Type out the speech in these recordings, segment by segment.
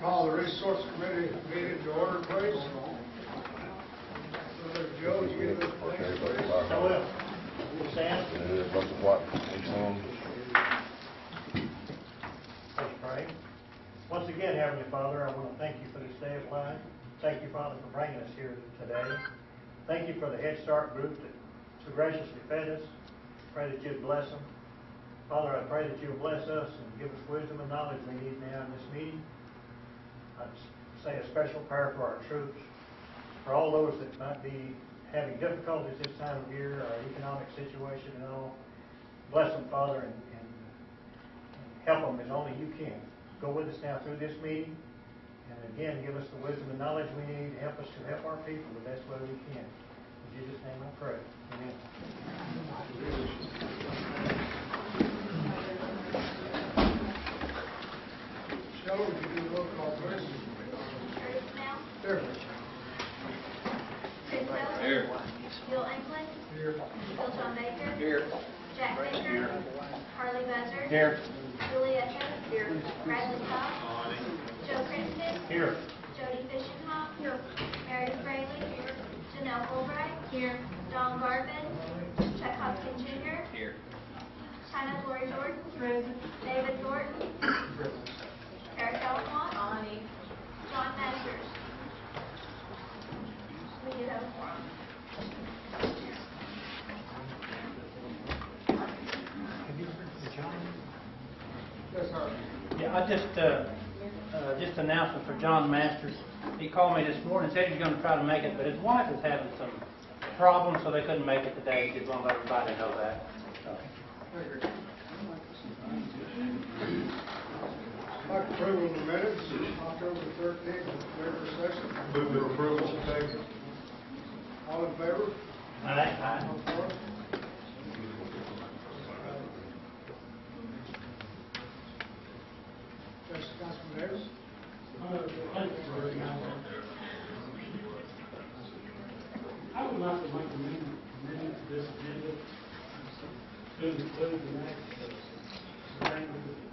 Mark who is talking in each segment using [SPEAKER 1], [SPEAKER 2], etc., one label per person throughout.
[SPEAKER 1] Call the resource committee meeting to order, please. Joe, you give us the please?
[SPEAKER 2] I will. Stand. Let's pray. Once again, Heavenly Father, I want to thank you for this day of life. Thank you, Father, for bringing us here today. Thank you for the Head Start group that so graciously fed us. Pray that you'd bless them. Father, I pray that you'll bless us and give us wisdom and knowledge we need now in this meeting. I'd say a special prayer for our troops, for all those that might be having difficulties this time of year, our economic situation and all. Bless them, Father, and, and help them as only you can. Go with us now through this meeting, and again, give us the wisdom and knowledge we need to help us to help our people the best way we can. In Jesus' name I pray. Amen.
[SPEAKER 1] Would you do the roll call, please? Here.
[SPEAKER 3] Chris Taylor.
[SPEAKER 4] Here.
[SPEAKER 3] Buel Anglen,
[SPEAKER 1] Here.
[SPEAKER 3] Bill John Baker.
[SPEAKER 4] Here.
[SPEAKER 3] Jack Baker. Harley Buzzard.
[SPEAKER 2] Here.
[SPEAKER 3] Julia Coates. Here. Bradley Cobb. Joe Crittenden.
[SPEAKER 2] Here.
[SPEAKER 3] Jodie Fishinghawk. Here. Meredith Frailey. Here. Janelle Fullbright. Here. Don Garvin. Chuck Hoskin Jr.
[SPEAKER 4] Here.
[SPEAKER 3] Tina Glory Jordan. David Thornton. Eric Altamont. Bonnie. John Masters. We do have a forum.
[SPEAKER 1] Yes, sir.
[SPEAKER 5] Yeah, I just, uh, uh, just announcement for John Masters. He called me this morning, said he's gonna try to make it, but his wife is having some problems, so they couldn't make it today. He just wanted to let everybody know that. So,
[SPEAKER 1] Like approval of the minutes, October thirteenth, regular session.
[SPEAKER 4] Move the approval.
[SPEAKER 1] Second. All in favor?
[SPEAKER 5] Aye.
[SPEAKER 1] All opposed? Yes, Councilman Davis?
[SPEAKER 6] I would like to make a amendment, amendment to this agenda to include the next, surrounding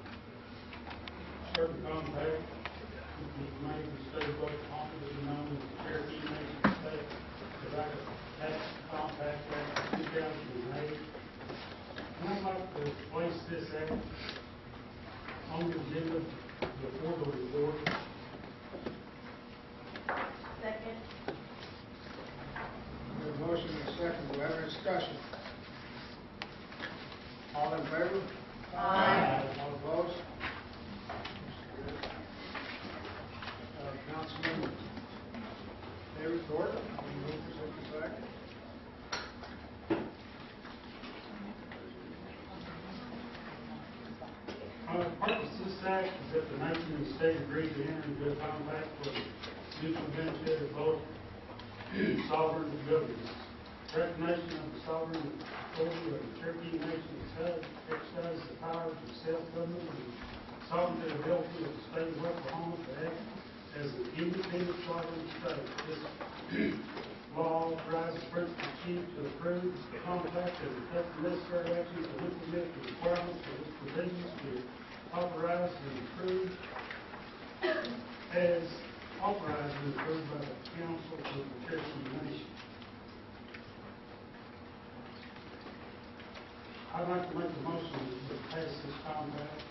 [SPEAKER 6] certain compact that was made in the state of Oklahoma, that is known as the Cherokee Nation State Tobacco Tax Compact Act of two thousand and eight. And I'd like to place this act on the agenda before the report.
[SPEAKER 7] Second.
[SPEAKER 1] We have a motion and a second, do we have any discussion? All in favor?
[SPEAKER 7] Aye.
[SPEAKER 1] All opposed? Uh, Councilman David Gordon, you move to second second.
[SPEAKER 6] Uh, the purpose of this act is the nation and state agree to enter into a compact for the mutual benefit of both sovereign governments. Recognition of the sovereign authority of the Cherokee Nation is held, the powers of self-government and sovereignty of the state of Oklahoma to act as an independent sovereign state. This law authorizes principal chief to approve the compact and the necessary actions to implement the requirements of this provisions to authorize and approve as authorized and approved by the council of the Cherokee Nation. I'd like to make a motion to pass this compact.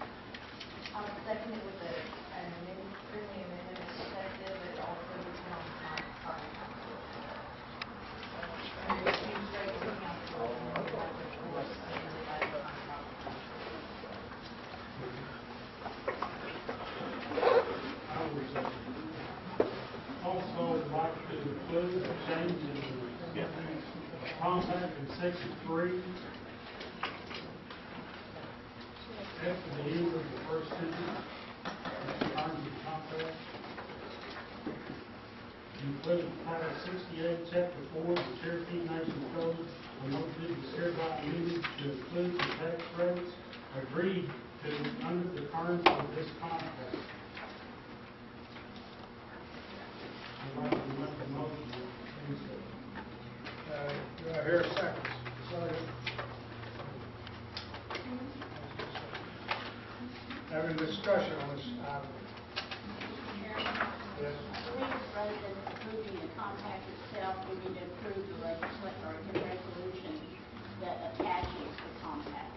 [SPEAKER 7] I'll second it with a, an amendment, friendly amendment, it's effective, but also it's not, not, part of council. And it's used straight to council, like the board, and the vice council.
[SPEAKER 6] I would uh, also like to include a change in the in section three. After the end of the first sentence, in terms of the compact. Include Title sixty-eight, chapter four of the Cherokee Nation Code, and no business hereby amended to include the tax rates agreed to under the terms of this compact. I'd like to make a motion.
[SPEAKER 1] Uh, do I hear a? Second. Having discussion on this item. Yes.
[SPEAKER 8] We just rather than approving the compact itself, we need to approve the legislation or the resolution that attaches the compact.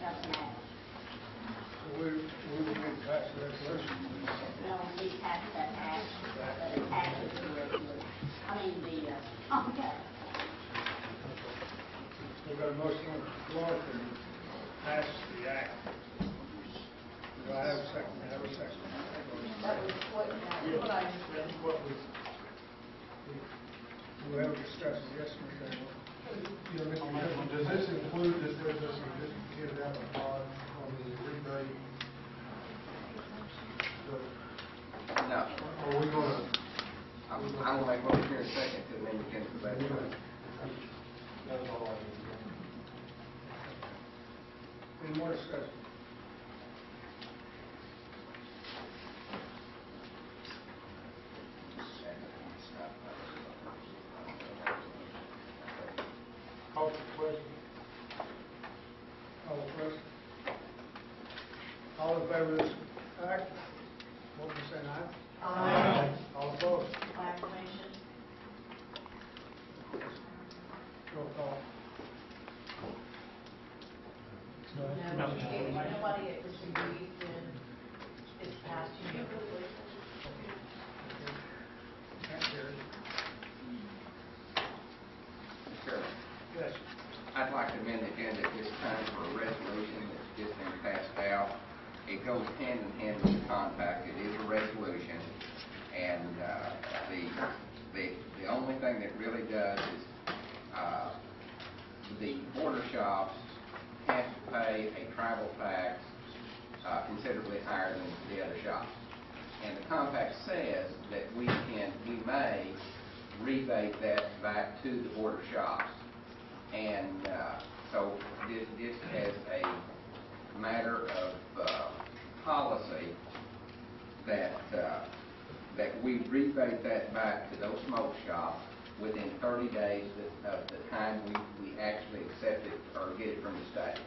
[SPEAKER 8] That's an act.
[SPEAKER 1] We, we will need to pass the resolution.
[SPEAKER 8] No, we pass that act that attaches the resolution, I mean, the uh, compact.
[SPEAKER 1] We've got a motion on the floor to pass the act. Do I have a second? I have a second.
[SPEAKER 9] That was what, what I understood.
[SPEAKER 10] That's what we,
[SPEAKER 1] We have a discussion, yes, Mr. Engel?
[SPEAKER 6] Yeah, Mr. Chairman, does this include this resolution, just to get it out of the on, on the rebate? So,
[SPEAKER 11] No,
[SPEAKER 6] Are we gonna,
[SPEAKER 11] I'm, I'm gonna make a motion here in a second to amend the agenda for that.
[SPEAKER 6] that's all I need.
[SPEAKER 1] Any more discussion?
[SPEAKER 6] Call for the question?
[SPEAKER 1] All the question? All in favor of this act? What would you say, aye?
[SPEAKER 9] Aye.
[SPEAKER 1] All opposed?
[SPEAKER 9] Acclamation.
[SPEAKER 1] Roll call.
[SPEAKER 9] No, nobody it disagrees, then it's passed unanimously.
[SPEAKER 1] That carries.
[SPEAKER 11] Mr. Chairman,
[SPEAKER 1] Yes.
[SPEAKER 11] I'd like to amend the agenda at this time for a resolution that's just been passed out. It goes hand in hand with the compact. It is a resolution. And, uh, the, the, the only thing that really does is, uh, the border shops have to pay a tribal tax, uh, considerably higher than the other shops. And the compact says that we can, we may rebate that back to the border shops. And uh, so this, this as a matter of policy, that, uh, that we rebate that back to those smoke shops within 30 days of the time we, we actually accept it or get it from the state.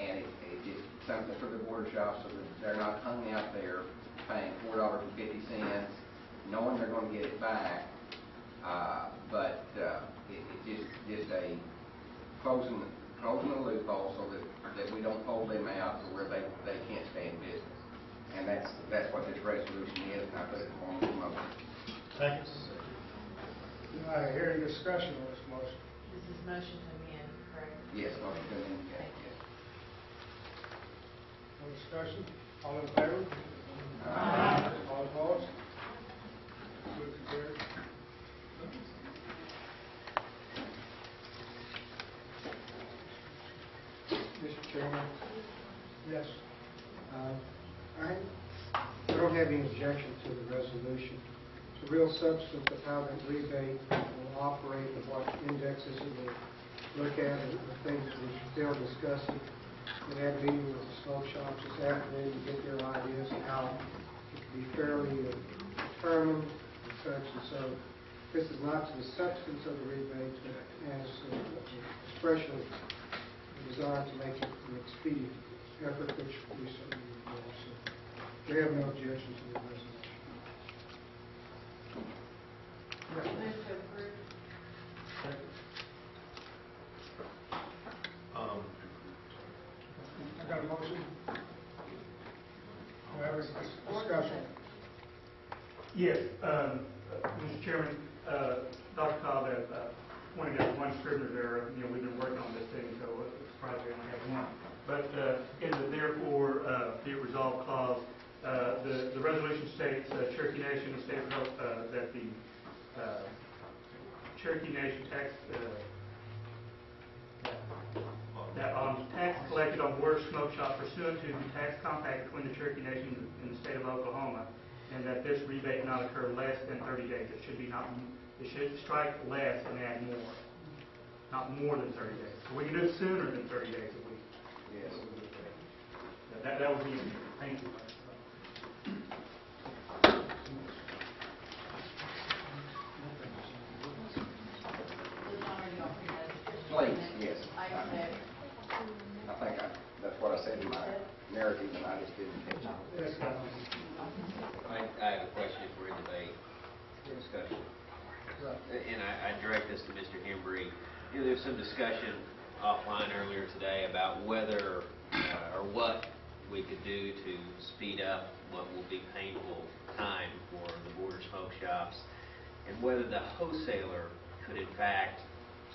[SPEAKER 11] And it, it's something for the border shops so that they're not hung out there paying $4.50, knowing they're going to get it back. Uh, But uh, it, it's just, just a closing, closing the loophole so that, that we don't hold them out to where they, they can't stay in business. And that's, that's what this resolution is, and I put it in form of a motion.
[SPEAKER 2] Second.
[SPEAKER 1] Do I hear any discussion on this motion?
[SPEAKER 9] This is motion to amend, correct?
[SPEAKER 11] Yes, motion to amend, yes, yes.
[SPEAKER 1] No discussion? All in favor?
[SPEAKER 11] Aye.
[SPEAKER 1] All opposed? Motion carries.
[SPEAKER 12] Chairman,
[SPEAKER 1] Yes.
[SPEAKER 12] uh, I don't have any objection to the resolution. The real substance of how that rebate will operate and what indexes it will look at and the things which they'll discuss it. We had a meeting with the smoke shops this afternoon to get their ideas of how it can be fairly determined and such. And so this is not to the substance of the rebate, but as uh, expression of desire to make it an expedient effort, which we certainly will. So we have no objection to the resolution.
[SPEAKER 9] Move to approve.
[SPEAKER 6] Um,
[SPEAKER 1] I got a motion. Do I have a discussion?
[SPEAKER 10] Yes, um, uh, Mr. Chairman, uh, Dr. Cobb has uh, pointed out one scrivener's error. You know, we've been working on this thing, so it's probably only have one. But uh, in the therefore uh, be it resolved clause, uh, the the resolution states Cherokee Nation, the state of, that the Cherokee Nation tax, that on tax collected on border smoke shop pursuant to the tax compact between the Cherokee Nation and the state of Oklahoma, and that this rebate not occur less than 30 days. It should be not, it should strike less and add more, not more than 30 days. So we can do it sooner than 30 days if we, that, that would. Thank you.
[SPEAKER 1] Please, yes.
[SPEAKER 11] I think that's what I said in my narrative, and I just didn't catch on.
[SPEAKER 13] I, have a question for in debate discussion. And I, direct this to Mr. Hembry. You know, there's some discussion offline earlier today about whether, uh, or what we could do to speed up what will be painful time for the border smoke shops, and whether the wholesaler could in fact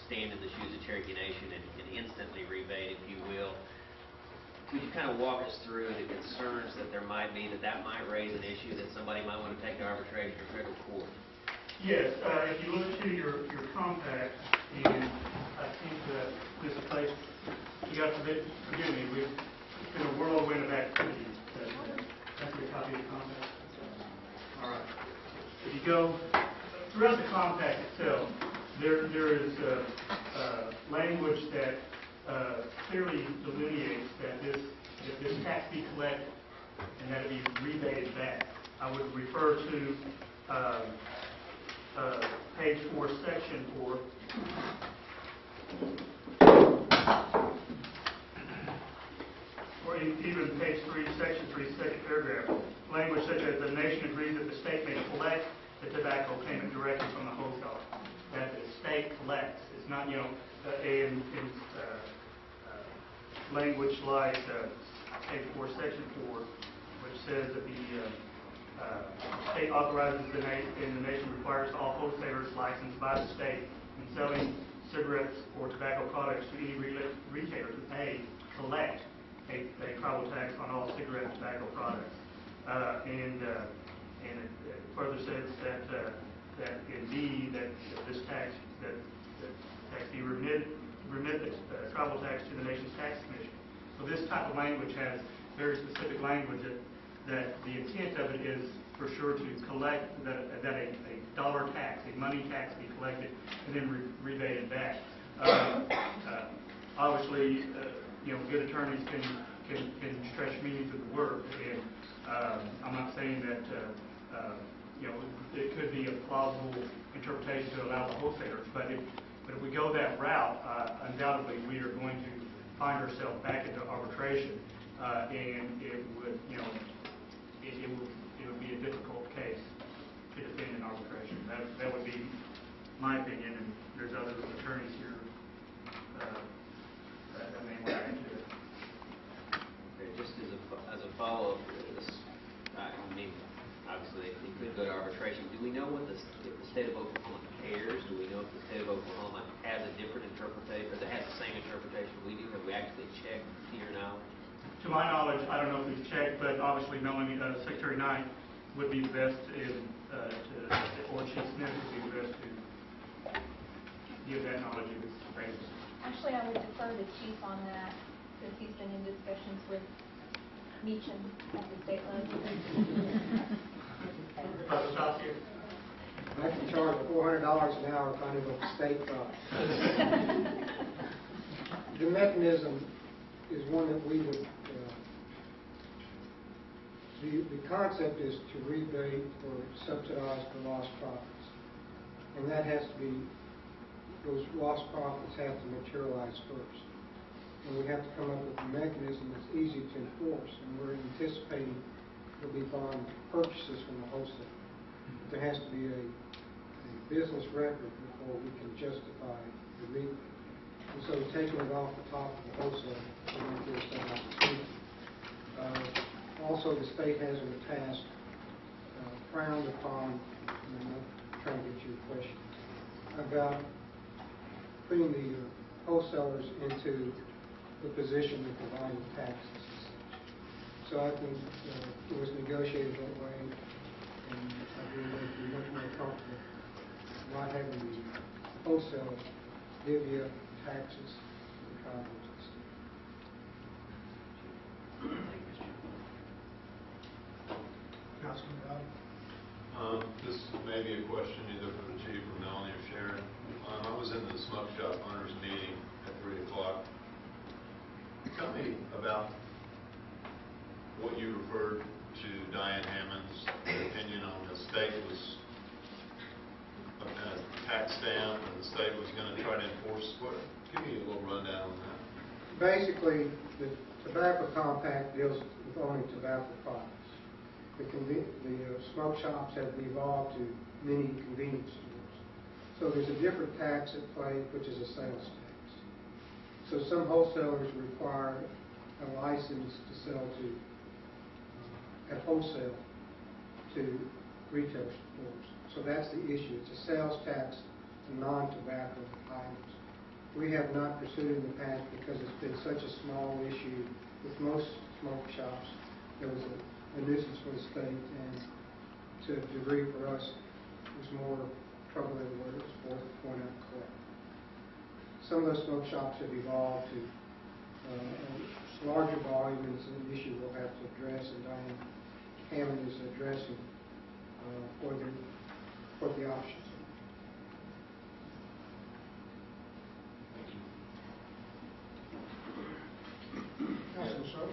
[SPEAKER 13] stand in the shoes of Cherokee Nation and and instantly rebate, if you will, could you kind of walk us through the concerns that there might be, that that might raise an issue that somebody might want to take to arbitration or federal court?
[SPEAKER 10] Yes, uh, if you look to your, your compact, and I think that this place, you got to forgive forgive me, we've, been a whirlwind of activity. That's a copy of the compact. All right. If you go, throughout the compact itself, there, there is, uh, uh, language that, uh, clearly delineates that this, that this tax be collected and that it be rebated back. I would refer to, um, uh, page four, section four. Or even page three, section three, second paragraph. Language such as the nation agrees that the state may collect the tobacco payment directly from the wholesaler. That the state collects. It's not, you know, uh, in, in, uh, uh, language like, uh, page four, section four, which says that the, uh, state authorizes the na, and the nation requires all wholesalers licensed by the state in selling cigarettes or tobacco products to any retailer to pay, collect a, a tax on all cigarette and tobacco products. Uh, and, uh, and it further says that, uh, that in B, that this tax, that, that tax be remitted, remit the uh, tax to the nation's tax commission. So this type of language has very specific language that, that the intent of it is for sure to collect, that, that a, a dollar tax, a money tax be collected and then re- rebated back. Uh, uh, Obviously, uh, you know, good attorneys can, can, can stretch meaning to the word. And, um, I'm not saying that, uh, uh, you know, it could be a plausible interpretation to allow the wholesalers, but if, but if we go that route, uh, undoubtedly, we are going to find ourselves back into arbitration, uh, and it would, you know, it, it would, it would be a difficult case to defend in arbitration. That, that would be my opinion, and there's other attorneys here, uh, that may want to add.
[SPEAKER 13] Okay, just as a, as a follow-up, to this, I mean, obviously, it could go to arbitration. Do we know what the, if the state of Oklahoma cares? Do we know if the state of Oklahoma has a different interpretation, or that has the same interpretation we do? Have we actually checked to your knowledge?
[SPEAKER 10] To my knowledge, I don't know if we've checked, but obviously Melanie, uh, Secretary Knight would be the best in, uh, to, or Chief Smith would be the best to give that knowledge of its basis.
[SPEAKER 9] Actually, I would defer to Chief on that, because he's been in discussions with Meacham at the state level.
[SPEAKER 10] Dr. Stotsky?
[SPEAKER 12] I can charge four hundred dollars an hour finding what the state thought. The mechanism is one that we would, uh, the, concept is to rebate or subsidize the lost profits. And that has to be, those lost profits have to materialize first. And we have to come up with a mechanism that's easy to enforce, and we're anticipating there'll be bond purchases from the wholesale. There has to be a, a business record before we can justify the rebate. And so taking it off the top of the wholesale, might give us that opportunity. Uh, Also, the state has in the past uh, frowned upon, and I'm trying to get your question, about putting the wholesalers into the position of providing taxes. So I think uh, it was negotiated that way, and I believe they'd be much more comfortable not having the wholesale divvy up taxes and stuff.
[SPEAKER 1] Councilman Dodd?
[SPEAKER 14] Um, This may be a question either for the chief or Melanie or Sharon. Um, I was in the smoke shop owners meeting at three o'clock. Tell me about what you referred to Diane Hammond's opinion on the state was a a tax stamp and the state was going to try to enforce, what, give me a little rundown on that.
[SPEAKER 12] Basically, the tobacco compact deals with only tobacco products. The the uh, smoke shops have evolved to mini convenience stores. So there's a different tax at play, which is a sales tax. So some wholesalers require a license to sell to, uh, at wholesale to retail stores. So that's the issue. It's a sales tax on non-tobacco items. We have not pursued in the past because it's been such a small issue with most smoke shops. There was a a nuisance for the state and to a degree for us, was more trouble than what it was worth point out and. Some of those smoke shops have evolved to uh, a larger volume and it's an issue we'll have to address and Diane Hammond is addressing uh, for the, for the options.
[SPEAKER 1] Councilman Sharp?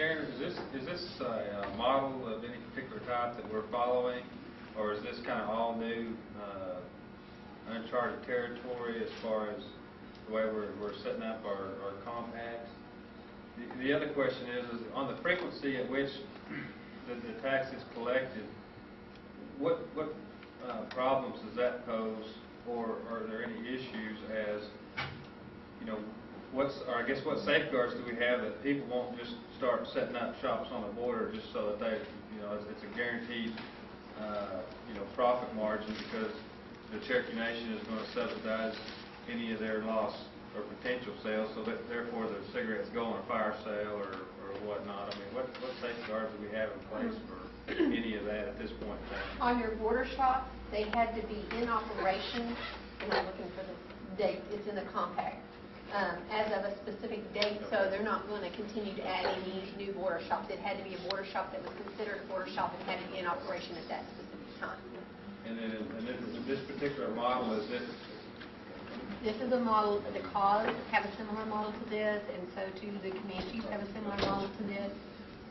[SPEAKER 4] Sharon, is this, is this a model of any particular type that we're following? Or is this kind of all new, uh, uncharted territory as far as the way we're, we're setting up our, our compacts? The, the other question is, is on the frequency at which the, the tax is collected, what, what, uh, problems does that pose? Or are there any issues as, you know, what's, or I guess what safeguards do we have that people won't just start setting up shops on the border just so that they, you know, it's, it's a guaranteed, uh, you know, profit margin because the Cherokee Nation is gonna subsidize any of their loss or potential sales, so that therefore the cigarettes go on a fire sale or, or whatnot. I mean, what, what safeguards do we have in place for any of that at this point?
[SPEAKER 15] On your border shops, they had to be in operation, I'm looking for the date, it's in the compact, um, as of a specific date, so they're not going to continue to add any new border shops. It had to be a border shop that was considered a border shop and had to be in operation at that specific time.
[SPEAKER 4] And then, and this particular model, is it,
[SPEAKER 15] This is a model, the CAWS have a similar model to this, and so too the Comanches have a similar model to this.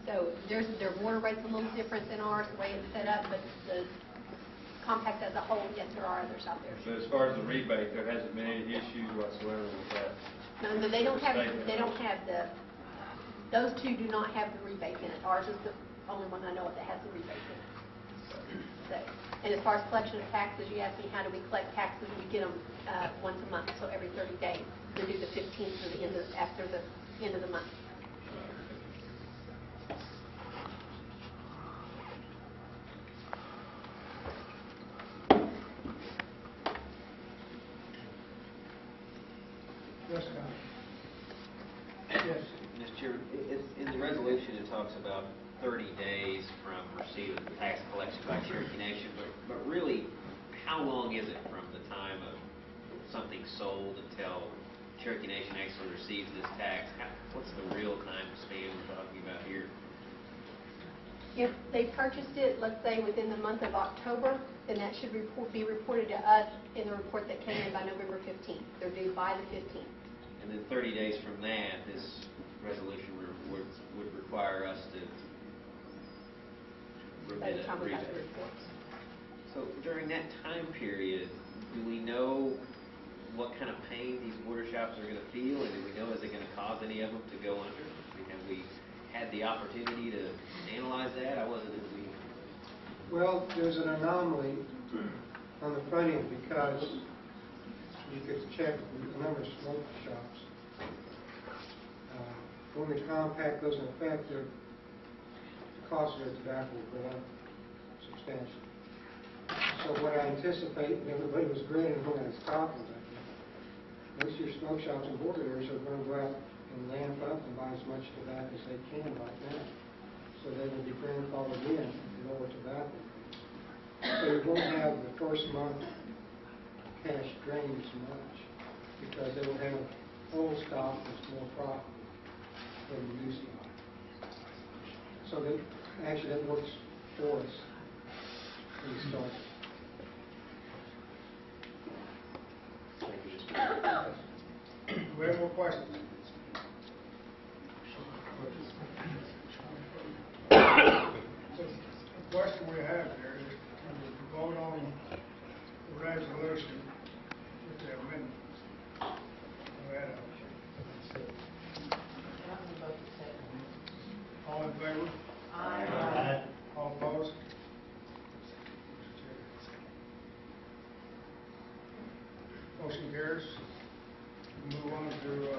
[SPEAKER 15] So there's, their border rate's a little different than ours, the way it's set up, but the compact as a whole, yes, there are others out there.
[SPEAKER 4] so as far as the rebate, there hasn't been any issues whatsoever with that?
[SPEAKER 15] No, no, they don't have, they don't have the, those two do not have the rebate in it. Ours is the only one I know of that has the rebate in it. So, and as far as collection of taxes, you asked me, how do we collect taxes? We get them uh, once a month, so every 30 days. We do the 15th through the end of, after the end of the month.
[SPEAKER 1] Yes, Councilman. Yes.
[SPEAKER 13] Mr. Chairman, i- is- in the it talks about 30 days from receipt of the tax collection by Cherokee Nation, but, but really, how long is it from the time of something sold until Cherokee Nation actually receives this tax? How- What's the real time span we're talking about here?
[SPEAKER 15] If they purchased it, let's say within the month of October, then that should report, be reported to us in the report that came in by November 15th. They're due by the 15th.
[SPEAKER 13] And then 30 days from that, this resolution re- would, would require us to
[SPEAKER 15] By
[SPEAKER 13] remit
[SPEAKER 15] the
[SPEAKER 13] a
[SPEAKER 15] time we got the
[SPEAKER 13] rebate.
[SPEAKER 15] reports.
[SPEAKER 13] So during that time period, do we know what kind of pain these border shops are going to feel? And do we know, is it going to cause any of them to go under? I mean, Have we had the opportunity to analyze that? I wasn't in the meeting.
[SPEAKER 12] Well, there's an anomaly on the front end because you could check the number of smoke shops. When the compact goes in effect, the cost of their tobacco will go up substantially. So what I anticipate, and everybody was grinning when I was talking about that, most of your smoke shops and border are going to go out and lamp up and buy as much tobacco as they can right now. So they will be grandfathered in at lower tobacco. So you won't have the first month cash drain as much because they will have old stock that's more profitable than the new stock. So that, actually, that works for us when we start.
[SPEAKER 13] Thank you, Mr. Chairman.
[SPEAKER 1] Do we have more questions? So the question we have here is, can we vote on the resolution in favor? Aye. All opposed? Motion carries. Move on to, uh,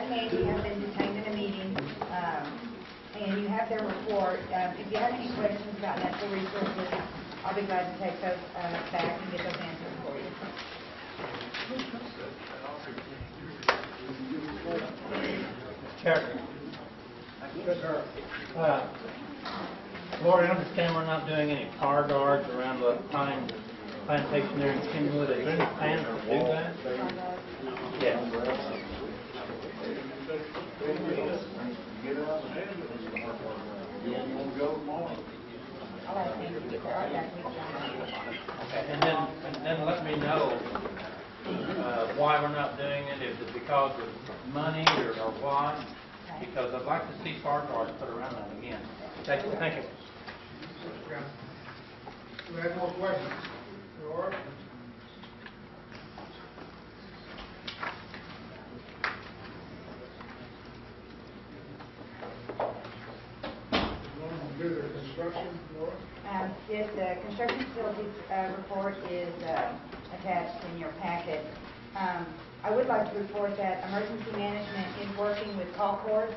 [SPEAKER 16] um, Andy have been detained in a meeting, um, and you have their report. Um, If you have any questions about natural resources, I'll be glad to take those uh, back and get those answered for you.
[SPEAKER 5] Chairman, uh, Lori, I understand we're not doing any car guards around the pine plantation there in Kenwood. Is there any plan to do that? Yes. And then, and then let me know, uh, why we're not doing it, if it's because of money or, or what, because I'd like to see car guards put around that again. Thank you, thank you.
[SPEAKER 1] We have more questions? Laura? Want construction?
[SPEAKER 16] Um, Yes, the construction facilities uh, report is uh, attached in your packet. Um, I would like to report that emergency management is working with Concord,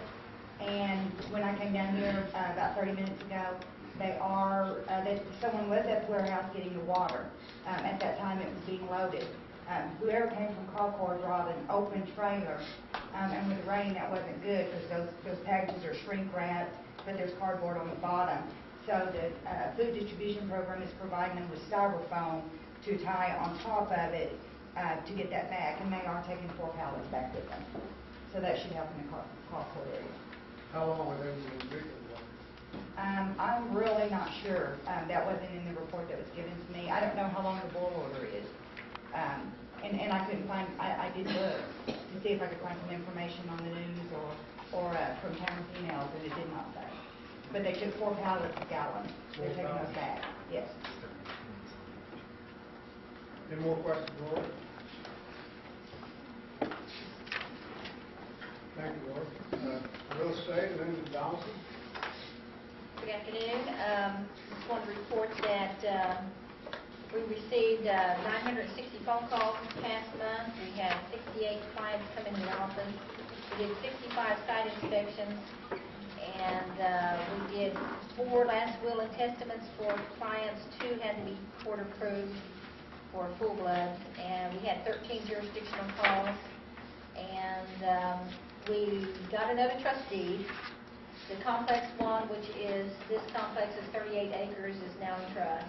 [SPEAKER 16] and when I came down here uh, about 30 minutes ago, they are, uh, that someone was at the warehouse getting the water. Um, At that time, it was being loaded. Um, Whoever came from Concord brought an open trailer, um, and with the rain, that wasn't good, because those, those packages are shrink wrapped, but there's cardboard on the bottom. So the uh, food distribution program is providing them with styrofoam to tie on top of it uh, to get that back, and they are taking four pallets back with them. So that should help in the Car- Concord area.
[SPEAKER 1] How long they been digging for?
[SPEAKER 16] Um, I'm really not sure. Um, that wasn't in the report that was given to me. I don't know how long the board order is. Um, and, and I couldn't find, I, I did look to see if I could find some information on the news or, or, uh, from town's emails, and it did not say. But they took four pallets of gallon. They're taking those
[SPEAKER 1] pallets?
[SPEAKER 16] back, yes.
[SPEAKER 1] Any more questions, Laura? Thank you, Laura. Uh, Real estate, Linda Donaldson?
[SPEAKER 7] Good afternoon. Um, Just want to report that um, we received uh, 960 phone calls this past month. We had 68 clients come in the office. We did 65 site inspections, and uh, we did four last will and testaments for clients. Two had to be court approved for full bloods, and we had 13 jurisdictional calls. And um, we got another trust deed. The complex one, which is, this complex is 38 acres, is now in trust.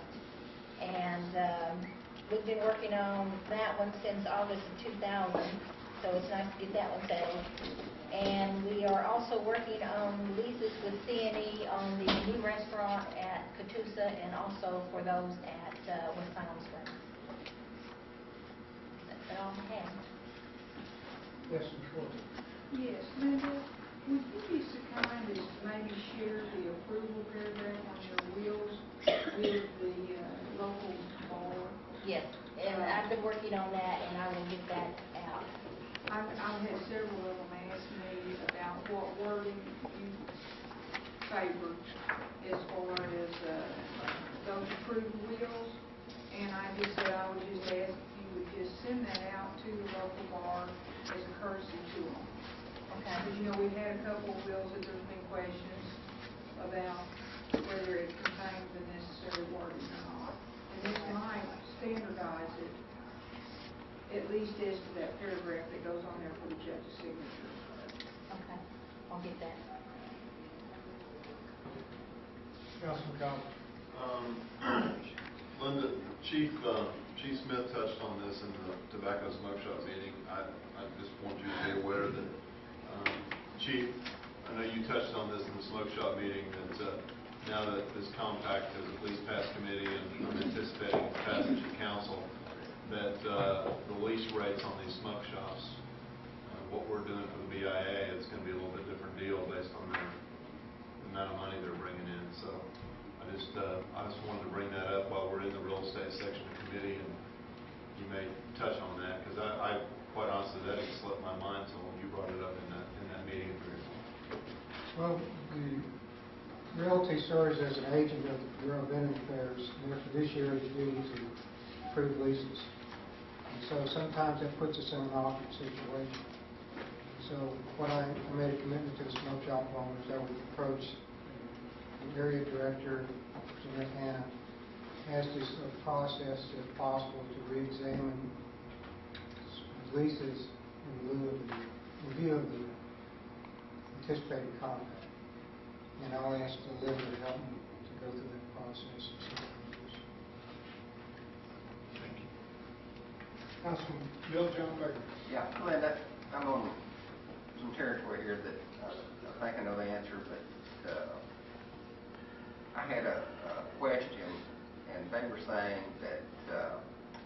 [SPEAKER 7] And um, we've been working on that one since August of 2000, so it's nice to get that one settled. And we are also working on leases with CNE on the new restaurant at Catoosa and also for those at uh, West Siloam Springs. That's all I have.
[SPEAKER 1] Yes, Ms. Schwartz.
[SPEAKER 9] Yes, Linda, would you be so kind as to maybe share the approval paragraph on your wills with the uh, local bar?
[SPEAKER 7] Yes, and I've been working on that, and I will get that out.
[SPEAKER 9] I've, I've had several of them ask me about what wording you favor as far as, uh, those approved wills. And I just said I would just ask if you would just send that out to the local bar as a courtesy to them.
[SPEAKER 7] Okay.
[SPEAKER 9] Because, you know, we've had a couple of wills that there's been questions about whether it contains the necessary wording or not. And this might standardize it, at least as to that paragraph that goes on there for the judge's signature.
[SPEAKER 7] Okay, I'll get that.
[SPEAKER 1] Councilman Collins.
[SPEAKER 14] Um, Linda, Chief, uh, Chief Smith touched on this in the tobacco smoke shop meeting. I, I just want you to be aware that, um, Chief, I know you touched on this in the smoke shop meeting, that, uh, now that this compact has at least passed committee and I'm anticipating passage of council, that, uh, the lease rates on these smoke shops, uh, what we're doing for the BIA, it's gonna be a little bit different deal based on the the amount of money they're bringing in, so I just, uh, I just wanted to bring that up while we're in the real estate section of the committee, and you may touch on that, because I, I, quite honestly, that slipped my mind until you brought it up in that, in that meeting.
[SPEAKER 12] Well, the realty serves as an agent of the Bureau of Indian Affairs, and their fiduciary duty to approve leases. And so sometimes that puts us in an awkward situation. So what I, made a commitment to the smoke shop owners, I would approach the area director, Jeanette Hanna, ask this process, if possible, to reexamine leases in lieu of the, in view of the anticipated compact. And I'll ask Linda to help me to go through that process.
[SPEAKER 1] Councilman Bill John Baker.
[SPEAKER 11] Yeah, Linda, I'm on some territory here that uh, I think I know the answer, but uh, I had a a question, and they were saying that uh,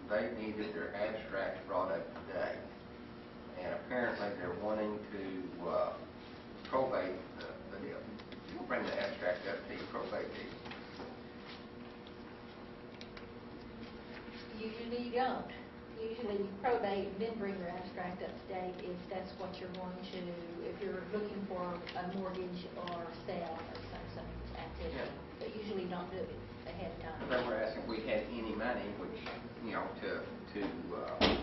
[SPEAKER 11] they needed their abstract brought up today. And apparently they're wanting to uh, probate the the deal. You'll bring the abstract up to you, probate deed.
[SPEAKER 7] Usually you don't. Usually probate then bring your abstract up to date if that's what you're going to, if you're looking for a mortgage or sale or some, some activity.
[SPEAKER 11] Yeah.
[SPEAKER 7] But usually don't do it ahead of time.
[SPEAKER 11] They were asking if we had any money, which, you know, to, to, uh,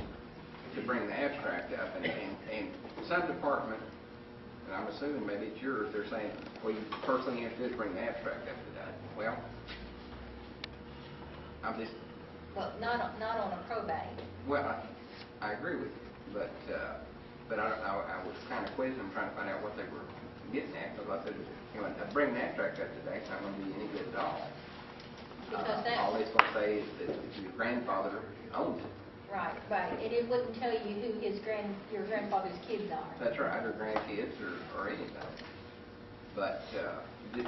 [SPEAKER 11] to bring the abstract up, and, and, and some department, and I'm assuming maybe it's yours, they're saying, well, you, first thing you have to do is bring the abstract up today. Well, I'm just,
[SPEAKER 7] Well, not, on- not on a probate.
[SPEAKER 11] well, I, I agree with you, but, uh, but I, I, I was kind of quizzing them, trying to find out what they were getting at, because I said, you know, I bring the abstract up today, it's not gonna do you any good at all.
[SPEAKER 7] Because
[SPEAKER 11] Uh,
[SPEAKER 7] that's-
[SPEAKER 11] All it's gonna say is that your grandfather owns it.
[SPEAKER 7] Right, right. And it wouldn't tell you who his grand, your grandfather's kids are.
[SPEAKER 11] That's right, or grandkids or, or anything. But, uh, do,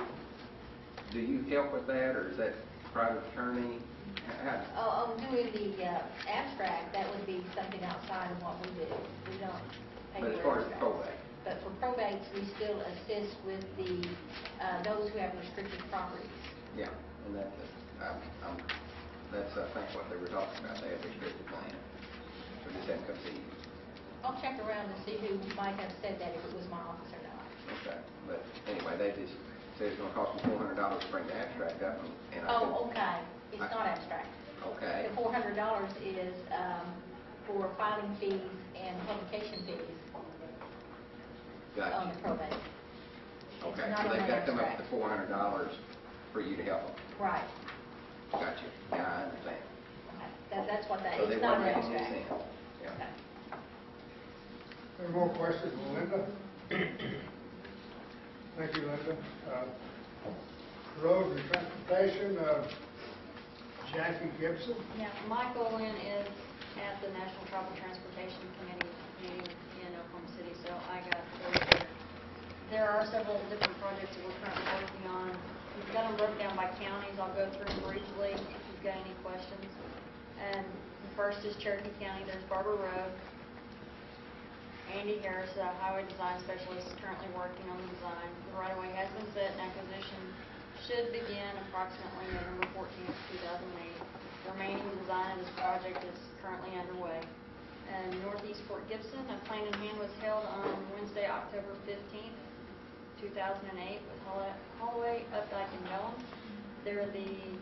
[SPEAKER 11] do you help with that, or is that private attorney? How-
[SPEAKER 7] Oh, on doing the uh, abstract, that would be something outside of what we do. We don't pay
[SPEAKER 11] But as
[SPEAKER 7] for
[SPEAKER 11] far as
[SPEAKER 7] abstracts.
[SPEAKER 11] probate,
[SPEAKER 7] But for probates, we still assist with the, uh, those who have restricted properties.
[SPEAKER 11] yeah, and that's, um, um, that's, I think, what they were talking about, they have restricted land. So just have them come see you.
[SPEAKER 7] I'll check around and see who might have said that, if it was my office or not.
[SPEAKER 11] Okay, but anyway, they just said it's gonna cost them four hundred dollars to bring the abstract up, and- and I said,
[SPEAKER 7] Oh, okay. It's not abstract.
[SPEAKER 11] okay.
[SPEAKER 7] The four hundred dollars is um, for filing fees and publication fees
[SPEAKER 11] Gotcha.
[SPEAKER 7] on the probate.
[SPEAKER 11] Okay,
[SPEAKER 7] not
[SPEAKER 11] so
[SPEAKER 7] on
[SPEAKER 11] they've
[SPEAKER 7] the
[SPEAKER 11] got to come up
[SPEAKER 7] abstract.
[SPEAKER 11] with the four hundred dollars for you to help them.
[SPEAKER 7] Right.
[SPEAKER 11] Gotcha, yeah, I understand.
[SPEAKER 7] Okay. That, that's what that,
[SPEAKER 11] So they
[SPEAKER 7] it's not
[SPEAKER 11] weren't
[SPEAKER 7] an
[SPEAKER 11] any
[SPEAKER 7] abstract.
[SPEAKER 11] sense. Yeah.
[SPEAKER 1] Any more questions, Linda? Thank you, Linda. Uh, Road and Transportation, uh, Jackie Gibson.
[SPEAKER 17] Yeah, Michael Lynn is at the National Travel Transportation Committee meeting in Oklahoma City, so I got there. There are several different projects that we're currently working on. We've got them broken down by counties. I'll go through them briefly if you've got any questions. And the first is Cherokee County. There's Barber Road. Andy Harris, a highway design specialist, is currently working on the design. The right-of-way has been set and acquisition should begin approximately November fourteenth, two thousand eight. The remaining design of this project is currently underway. And Northeast Fort Gibson, a plan in hand was held on Wednesday, October fifteenth, two thousand and eight, with Holla- Holloway, Updike, and Bellum. They're the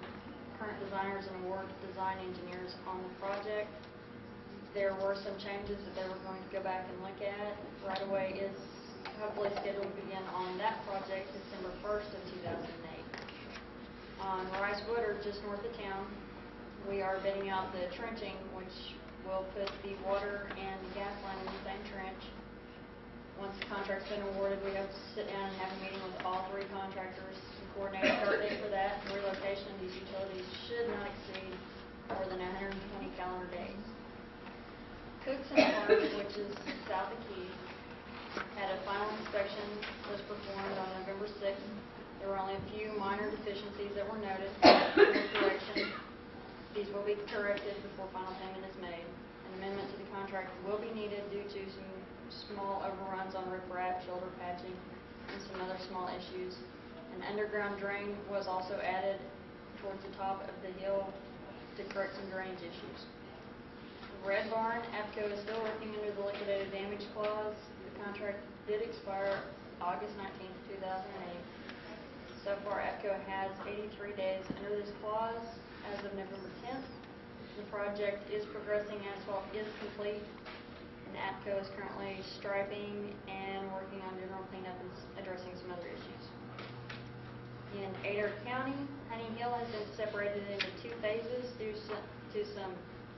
[SPEAKER 17] current designers and award design engineers on the project. There were some changes that they were going to go back and look at. Right away is hopefully scheduled to begin on that project December first of two thousand and eight. On Rice or just north of town, we are bidding out the trenching, which will put the water and the gas line in the same trench. Once the contract contract's been awarded, we have to sit down and have a meeting with all three contractors to coordinate a start date for that. And Relocation of these utilities should not exceed more than 120 calendar days. Cookson Park, which is south of Keys, had a final inspection, was performed on November 6th. There were only a few minor deficiencies that were for correction. These will be corrected before final payment is made. An amendment to the contract will be needed due to some small overruns on riprap, shoulder patching, and some other small issues. An underground drain was also added towards the top of the hill to correct some drainage issues. Red Barn, APCO is still working under the liquidated damage clause. The contract did expire August 19, 2008. So far, APCO has 83 days under this clause as of November 10th. The project is progressing, asphalt is complete, and APCO is currently striping and working on general cleanup and addressing some other issues. In Adair County, Honey Hill has been separated into two phases due to some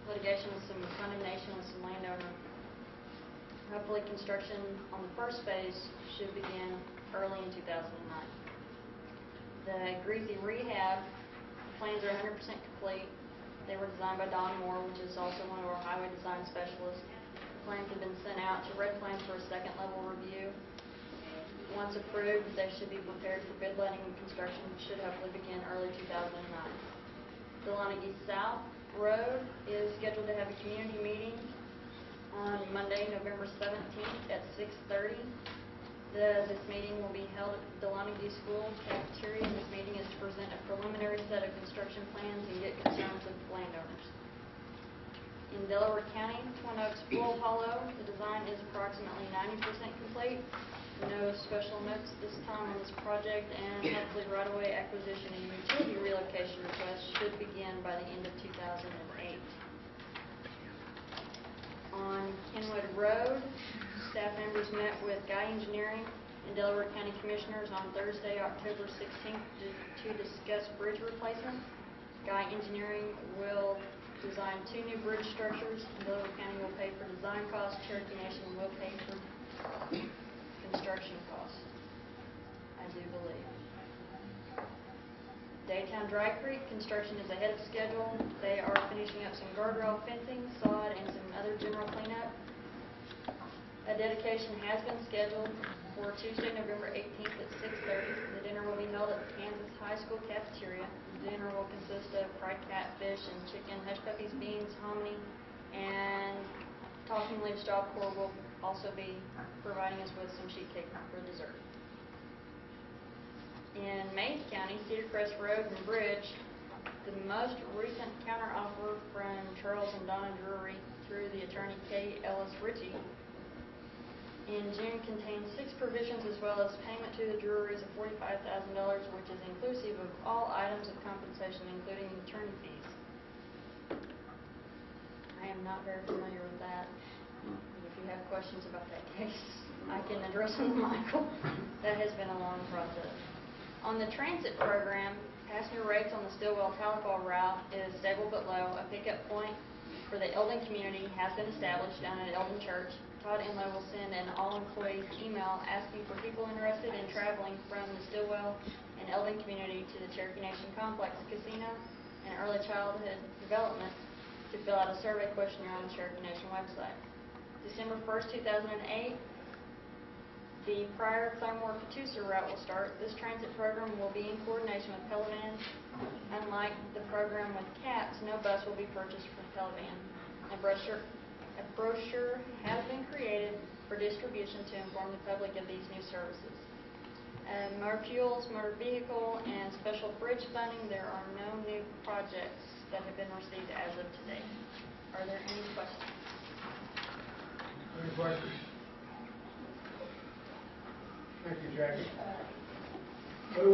[SPEAKER 17] litigation with some condemnation with some landowner. Hopefully, construction on the first phase should begin early in 2009. The Greasy Rehab plans are 100% complete. They were designed by Don Moore, which is also one of our highway design specialists. The Plans have been sent out to Red Plains for a second level review. Once approved, they should be prepared for bid letting and construction should hopefully begin early 2009. Delaney East South Road is scheduled to have a community meeting on Monday, November 17th at 6:30. The, this meeting will be held at the Delaney School cafeteria. This meeting is to present a preliminary set of construction plans and get concerns of landowners. In Delaware County, Twin Oaks Pool Hollow, the design is approximately 90% complete. No special notes this time on this project, and hopefully right-of-way acquisition and utility relocation requests should begin by the end of 2008. On Kenwood Road, staff members met with Guy Engineering and Delaware County Commissioners on Thursday, October 16th, to to discuss bridge replacement. Guy Engineering will design two new bridge structures, Delaware County will pay for design costs, Cherokee Nation will pay for construction costs, I do believe. Daytown Dry Creek, construction is ahead of schedule. They are finishing up some guardrail fencing, sod, and some other general cleanup. A dedication has been scheduled for Tuesday, November 18th at 6:30. The dinner will be held at the Kansas High School cafeteria. The dinner will consist of fried catfish and chicken, hush puppies, beans, hominy, and Talking Leaves Job Corps will also be providing us with some sheet cake for dessert. In Mayes County, Cedar Crest Road and Bridge, the most recent counteroffer from Charles and Donna Drury through the attorney Kay Ellis Ritchie in June contains six provisions as well as payment to the Drury's of forty-five thousand dollars, which is inclusive of all items of compensation, including attorney fees. I am not very familiar with that. Hmm. If you have questions about that case, I can address them with Michael. That has been a long process. On the transit program, passenger rates on the Stilwell Tahlequah route is stable but low. A pickup point for the Eldon community has been established down at Eldon Church. Todd Enlow will send an all-employees email asking for people interested in traveling from the Stilwell and Eldon community to the Cherokee Nation Complex Casino and Early Childhood Development to fill out a survey questionnaire on the Cherokee Nation website. December 1st, 2008, the prior Claremore Catoosa route will start. This transit program will be in coordination with Pelivan. Unlike the program with CATS, no bus will be purchased from Pelivan. A brochure, a brochure has been created for distribution to inform the public of these new services. Uh, motor fuels, motor vehicle, and special bridge funding, there are no new projects that have been received as of today. Are there any questions?
[SPEAKER 1] Any questions? Thank you, Jackie.
[SPEAKER 9] Did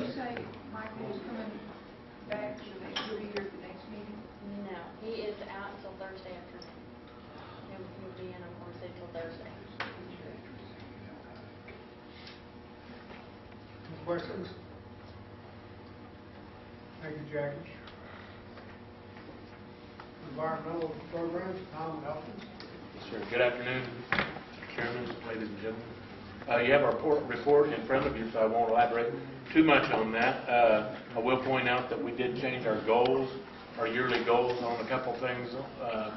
[SPEAKER 9] you say Michael is coming back to the, he'll be here at the next meeting?
[SPEAKER 17] No, he is out until Thursday afternoon. He'll, he'll be in Oklahoma City till Thursday.
[SPEAKER 1] Any questions? Thank you, Jackie. Environmental programs, Tom Elkins.
[SPEAKER 18] Sure. Good afternoon, Chairman, ladies and gentlemen. Uh, You have our report- report in front of you, so I won't elaborate too much on that. Uh, I will point out that we did change our goals, our yearly goals on a couple things. Uh,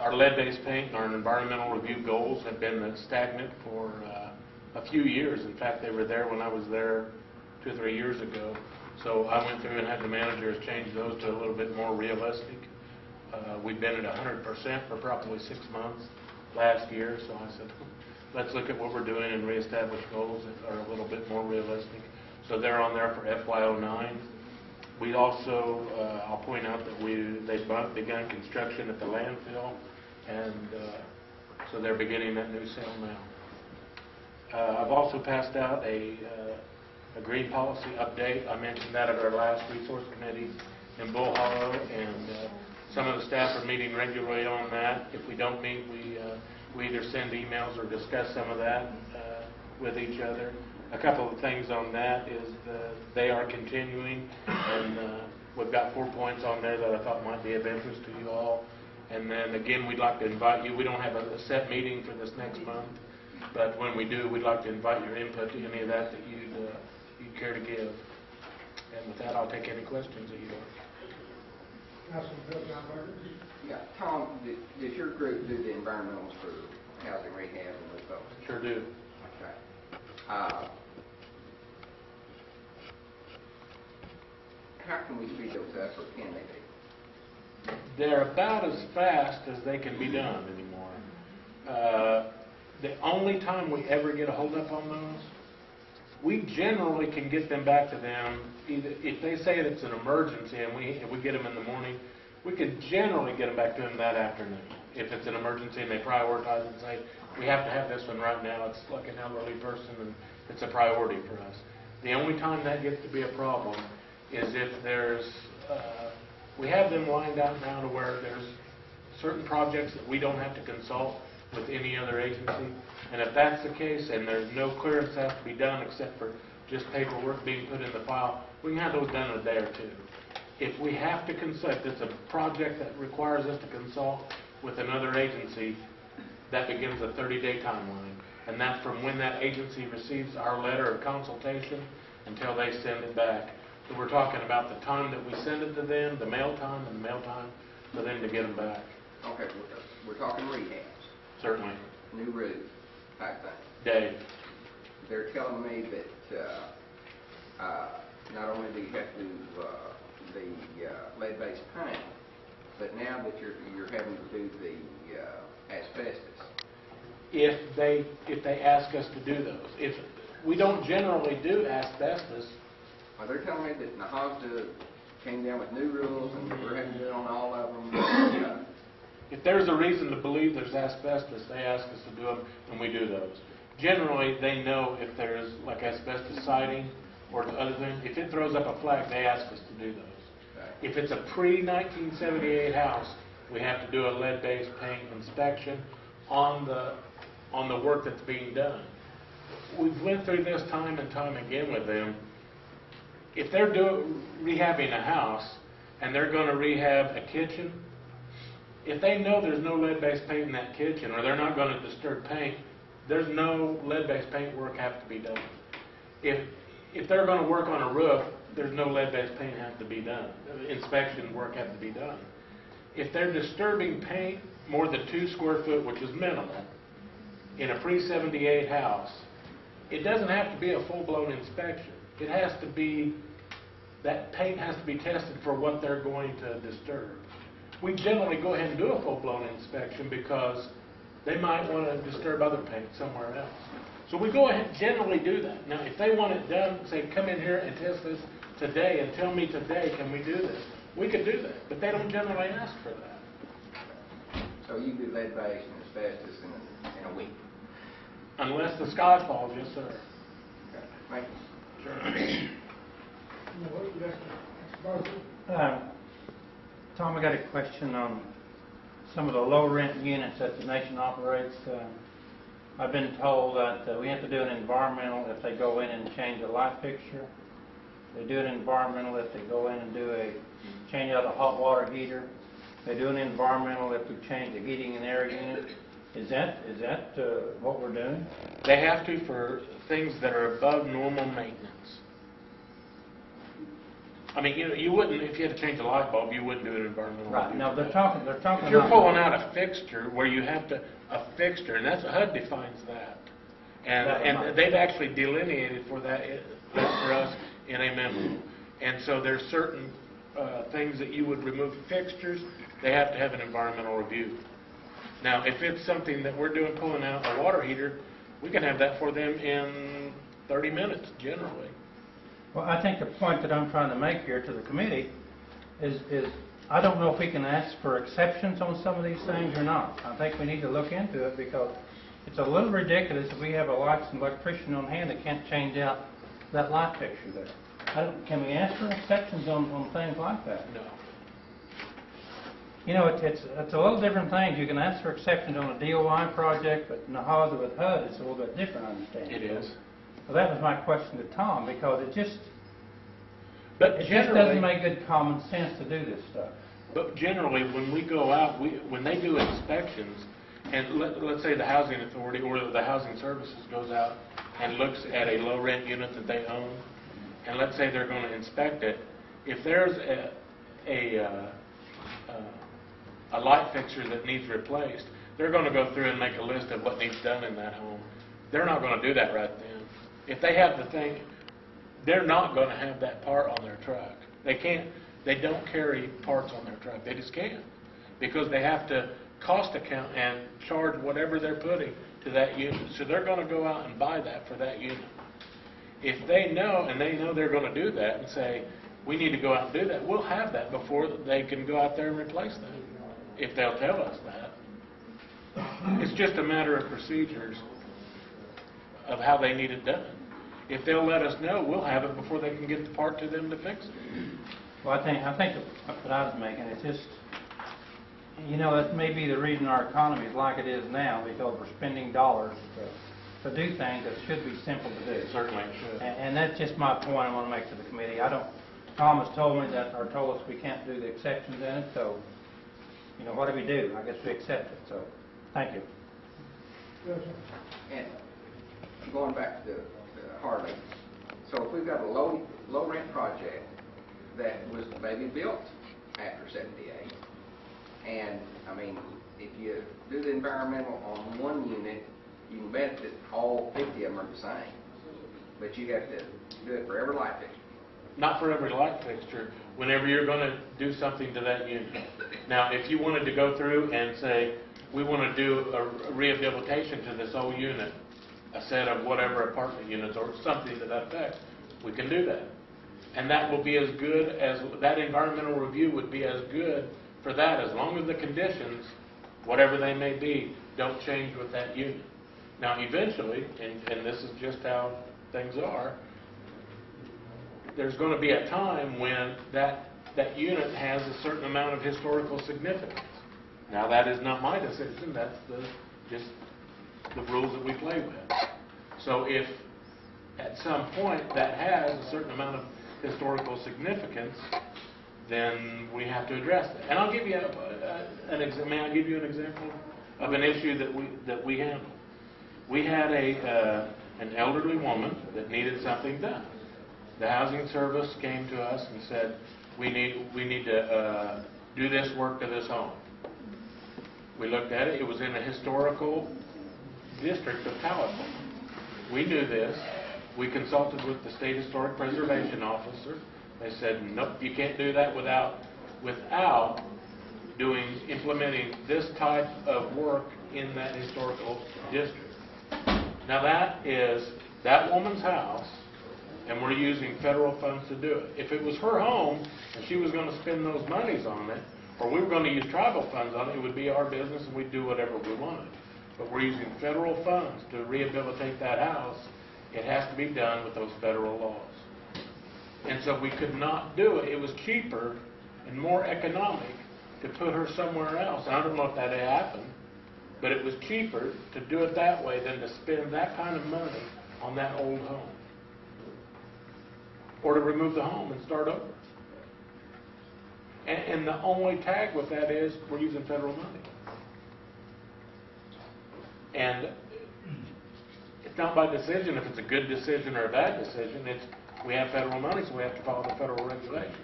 [SPEAKER 18] Our lead-based paint and our environmental review goals have been stagnant for uh, a few years. In fact, they were there when I was there two or three years ago. So I went through and had the managers change those to a little bit more realistic. Uh, We've been at 100% for probably six months last year, so I said, let's look at what we're doing and reestablish goals that are a little bit more realistic. So they're on there for FY09. We also, uh, I'll point out that we, they've begun construction at the landfill, and uh, so they're beginning that new sale now. Uh, I've also passed out a, uh, a green policy update. I mentioned that at our last resource committee in Bull Hollow, and uh, some of the staff are meeting regularly on that. If we don't meet, we, uh, we either send emails or discuss some of that uh, with each other. A couple of things on that is uh, they are continuing, and uh, we've got four points on there that I thought might be of interest to you all. And then again, we'd like to invite you, we don't have a a set meeting for this next month, but when we do, we'd like to invite your input to any of that that you'd, uh, you'd care to give. And with that, I'll take any questions that you have.
[SPEAKER 1] Councilman Bill John Baker.
[SPEAKER 11] Yeah, Tom, did, did your group do the environmentals for housing rehab and those folks?
[SPEAKER 18] Sure do.
[SPEAKER 11] Okay. Uh, How can we speed those up, or can they be?
[SPEAKER 18] they're about as fast as they can be done anymore. Uh, The only time we ever get a holdup on those, we generally can get them back to them, either, if they say it's an emergency and we, we get them in the morning, we could generally get them back to them that afternoon. If it's an emergency and they prioritize and say, we have to have this one right now, it's like an elderly person and it's a priority for us. The only time that gets to be a problem is if there's, uh, we have them lined out now to where there's certain projects that we don't have to consult with any other agency. And if that's the case, and there's no clearance has to be done except for just paperwork being put in the file, we can have those done in a day or two. If we have to consult, it's a project that requires us to consult with another agency, that begins a 30-day timeline. And that's from when that agency receives our letter of consultation until they send it back. So we're talking about the time that we send it to them, the mail time, and the mail time for them to get them back.
[SPEAKER 11] Okay, we're, we're talking rehabs,
[SPEAKER 18] Certainly.
[SPEAKER 11] new roof type thing.
[SPEAKER 18] Dave?
[SPEAKER 11] They're telling me that, uh, uh, not only do you have to do, uh, the, uh, lead-based paint, but now that you're, you're having to do the, uh, asbestos.
[SPEAKER 18] If they, if they ask us to do those. If, we don't generally do asbestos.
[SPEAKER 11] Well, they're telling me that NAHASDA came down with new rules and we're having to do it on all of them.
[SPEAKER 18] If there's a reason to believe there's asbestos, they ask us to do them, and we do those. Generally, they know if there's like asbestos siding or the other thing. If it throws up a flag, they ask us to do those. If it's a pre-1978 house, we have to do a lead-based paint inspection on the, on the work that's being done. We've went through this time and time again with them. If they're rehabbing a house, and they're gonna rehab a kitchen, if they know there's no lead-based paint in that kitchen, or they're not gonna disturb paint, there's no lead-based paint work have to be done. If, if they're gonna work on a roof, there's no lead-based paint have to be done. Inspection work have to be done. If they're disturbing paint more than two square foot, which is minimal, in a pre-78 house, it doesn't have to be a full-blown inspection. It has to be, that paint has to be tested for what they're going to disturb. We generally go ahead and do a full-blown inspection because they might want to disturb other paint somewhere else. So we go ahead and generally do that. Now, if they want it done, say, come in here and test this today and tell me today, can we do this? We could do that, but they don't generally ask for that.
[SPEAKER 11] So you do lead-based and asbestos in a, in a week.
[SPEAKER 18] Unless the sky falls, yes, sir.
[SPEAKER 11] Okay, Thank you.
[SPEAKER 5] Uh, Tom, I got a question on some of the low-rent units that the nation operates. Uh, I've been told that uh, we have to do an environmental if they go in and change a light fixture. They do an environmental if they go in and do a, change out a hot water heater. They do an environmental if we change the heating and air unit. Is that, is that uh, what we're doing?
[SPEAKER 18] They have to for things that are above normal maintenance. I mean, you know, you wouldn't, if you had to change a light bulb, you wouldn't do an environmental
[SPEAKER 5] Right,
[SPEAKER 18] review.
[SPEAKER 5] no, they're talking, they're talking
[SPEAKER 18] If you're
[SPEAKER 5] about-
[SPEAKER 18] pulling out a fixture where you have to, a fixture, and that's, HUD defines that. And,
[SPEAKER 5] That
[SPEAKER 18] and they've actually delineated for that, i- that for us in a memo. And so there's certain, uh, things that you would remove fixtures, they have to have an environmental review. Now, if it's something that we're doing, pulling out a water heater, we can have that for them in thirty minutes generally.
[SPEAKER 5] Well, I think the point that I'm trying to make here to the committee is, is I don't know if we can ask for exceptions on some of these things or not. I think we need to look into it because it's a little ridiculous if we have a licensed electrician on hand that can't change out that light fixture there. I don't, can we ask for exceptions on, on things like that?
[SPEAKER 18] No.
[SPEAKER 5] You know, it's, it's, it's a little different thing. You can ask for exceptions on a DOI project, but in the NAHASDA with HUD, it's a little bit different, I understand.
[SPEAKER 18] It is.
[SPEAKER 5] Well, that was my question to Tom, because it just,
[SPEAKER 18] But
[SPEAKER 5] it just doesn't make good common sense to do this stuff.
[SPEAKER 18] But generally, when we go out, we, when they do inspections, and let, let's say the housing authority or the housing services goes out and looks at a low rent unit that they own, and let's say they're gonna inspect it, if there's a, a, uh, uh, a light fixture that needs replaced, they're gonna go through and make a list of what needs done in that home. They're not gonna do that right then. If they have the thing, they're not gonna have that part on their truck. They can't, they don't carry parts on their truck, they just can't. Because they have to cost account and charge whatever they're putting to that unit. So they're gonna go out and buy that for that unit. If they know, and they know they're gonna do that and say, we need to go out and do that, we'll have that before they can go out there and replace that, if they'll tell us that. It's just a matter of procedures of how they need it done. If they'll let us know, we'll have it before they can get the part to them to fix it.
[SPEAKER 5] Well, I think, I think the point that I was making, it's just, you know, that may be the reason our economy is like it is now, because we're spending dollars to, to do things that should be simple to do.
[SPEAKER 18] Certainly.
[SPEAKER 5] And, and that's just my point I want to make to the committee. I don't, Tom has told me that, or told us we can't do the exceptions in it, so, you know, what do we do? I guess we accept it, so, thank you.
[SPEAKER 11] And going back to to Harley, so if we've got a low, low rent project that was maybe built after seventy-eight, and, I mean, if you do the environmental on one unit, you can bet that all fifty of them are the same. But you have to do it for every light fixture.
[SPEAKER 18] Not for every light fixture, whenever you're gonna do something to that unit. Now, if you wanted to go through and say, we wanna do a rehabilitation to this old unit, a set of whatever apartment units or something to that effect, we can do that. And that will be as good as, that environmental review would be as good for that, as long as the conditions, whatever they may be, don't change with that unit. Now, eventually, and, and this is just how things are, there's going to be a time when that, that unit has a certain amount of historical significance. Now, that is not my decision, that's the, just the rules that we play with. So if at some point that has a certain amount of historical significance, then we have to address it. And I'll give you a, a- an exa, may I give you an example of an issue that we, that we handled? We had a, uh, an elderly woman that needed something done. The housing service came to us and said, we need, we need to, uh, do this work to this home. We looked at it, it was in a historical district of Tahlequah. We knew this, we consulted with the state historic preservation officer. They said, nope, you can't do that without, without doing, implementing this type of work in that historical district. Now that is that woman's house, and we're using federal funds to do it. If it was her home, and she was gonna spend those monies on it, or we were gonna use tribal funds on it, it would be our business and we'd do whatever we wanted. But we're using federal funds to rehabilitate that house, it has to be done with those federal laws. And so we could not do it, it was cheaper and more economic to put her somewhere else. I don't know if that happened, but it was cheaper to do it that way than to spend that kind of money on that old home. Or to remove the home and start over. And, and the only tag with that is, we're using federal money. And it's not by decision if it's a good decision or a bad decision, it's, we have federal money, so we have to follow the federal regulation.